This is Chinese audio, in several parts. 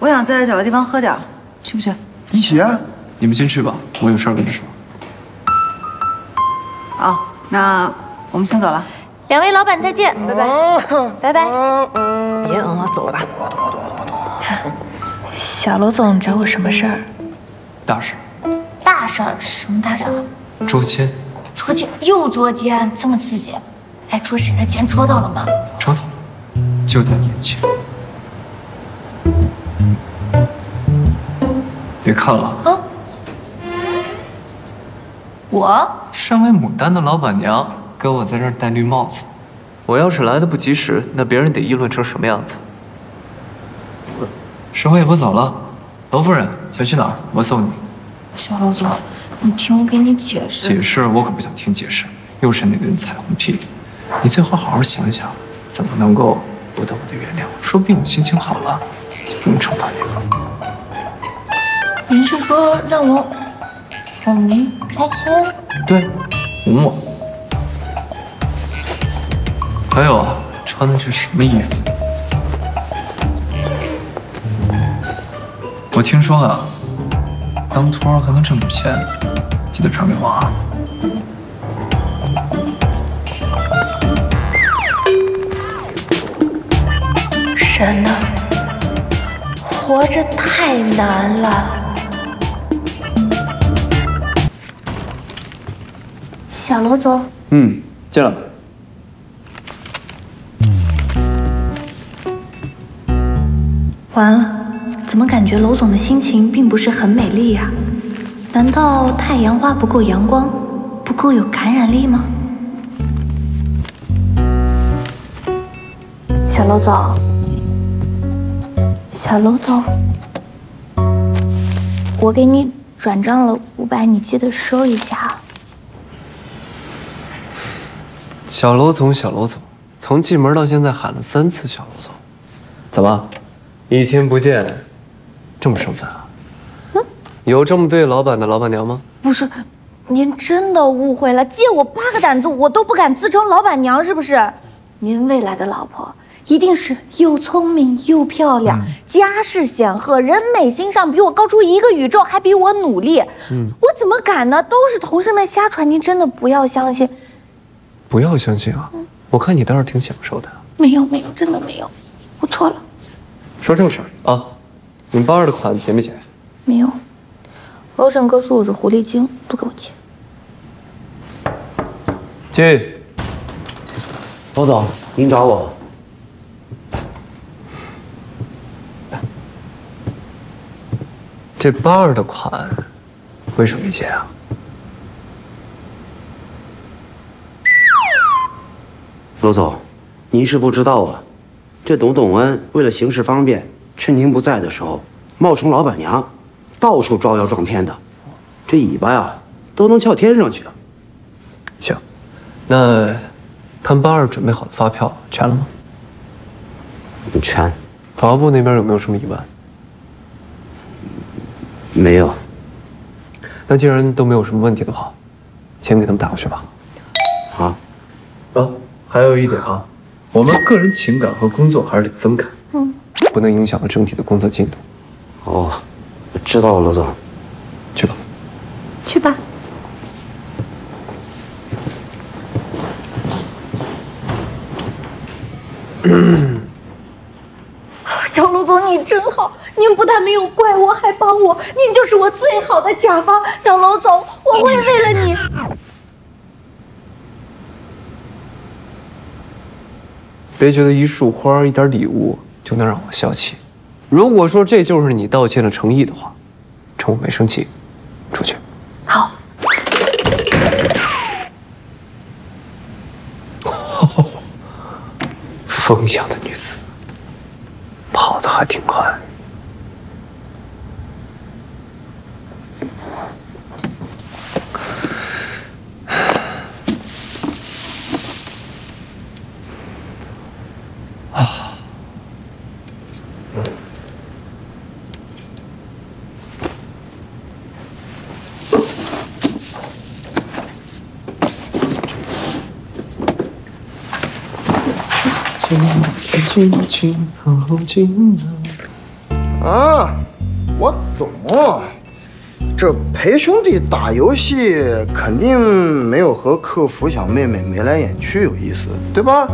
我想在这找个地方喝点，去不去？一起啊！你们先去吧，我有事儿跟你说。好，那我们先走了。两位老板再见，拜拜，拜拜。别嗯了，走吧。小罗总找我什么事儿？大事，大事儿？什么大事儿？捉奸，捉奸又捉奸，这么刺激？哎，捉谁的奸？捉到了吗？捉到了，就在眼前。别看了，啊？我身为牡丹的老板娘，给我在这儿戴绿帽子。我要是来的不及时，那别人得议论成什么样子？时候也不早了，罗夫人想去哪儿？我送你。小罗总，你听我给你解释。解释我可不想听解释，又是那根彩虹屁。你最好好好想想，怎么能够博得我的原谅？说不定我心情好了，就不用惩罚你了。您是说让我哄您开心？对，哄我。还有啊，穿的是什么衣服？我听说啊，当托儿还能挣点钱，记得传给我啊。神呐，活着太难了。小罗总，嗯，进来吧。完了，怎么感觉楼总的心情并不是很美丽呀、难道太阳花不够阳光，不够有感染力吗？小娄总，小娄总，我给你转账了五百，你记得收一下。小罗总，小罗总，从进门到现在喊了三次小罗总，怎么，一天不见，这么生分啊？嗯有这么对老板的老板娘吗？不是，您真的误会了。借我八个胆子，我都不敢自称老板娘，是不是？您未来的老婆一定是又聪明又漂亮，家世显赫，人美心善比我高出一个宇宙，还比我努力。我怎么敢呢？都是同事们瞎传，您真的不要相信。不要相信啊！我看你倒是挺享受的。没有没有，真的没有，我错了，说正事儿啊，你们包二的款结没结？没有。欧胜哥说我是狐狸精，不给我结。进。罗总，您找我？这八二的款为什么没结啊？罗总，您是不知道啊，这董董恩为了行事方便，趁您不在的时候，冒充老板娘，到处招摇撞骗的，这尾巴呀都能翘天上去。行，那他们八二准备好的发票全了吗？全法务部那边有没有什么疑问？没有。那既然都没有什么问题的话，钱给他们打过去吧。好，啊，还有一点啊，我们个人情感和工作还是得分开，嗯，不能影响了整体的工作进度。哦，知道了，罗总。去吧。去吧。小卢总，你真好，您不但没有怪我，还帮我，您就是我最好的甲方。小卢总，我会为了你。别觉得一束花、一点礼物就能让我消气。如果说这就是你道歉的诚意的话，趁我没生气，出去。好。风一样的女子，跑得还挺快。啊。啊，我懂。这陪兄弟打游戏肯定没有和客服小妹妹眉来眼去有意思，对吧？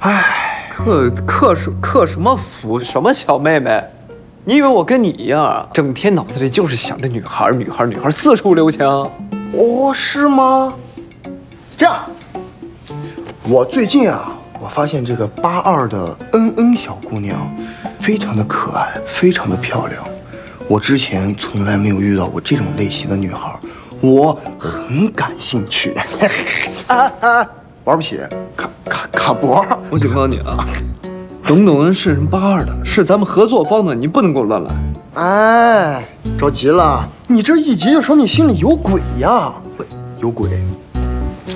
唉，客客什客什么服？什么小妹妹？你以为我跟你一样啊？整天脑子里就是想着女孩，女孩，女孩，四处留情。哦，是吗？这样，我最近啊，我发现这个八二的恩恩小姑娘，非常的可爱，非常的漂亮。我之前从来没有遇到过这种类型的女孩，我很感兴趣。啊啊，玩不起，卡卡卡脖。我警告你啊，董董恩是人八二的，是咱们合作方的，你不能给我乱来。哎，着急了？你这一急就说你心里有鬼呀？有鬼？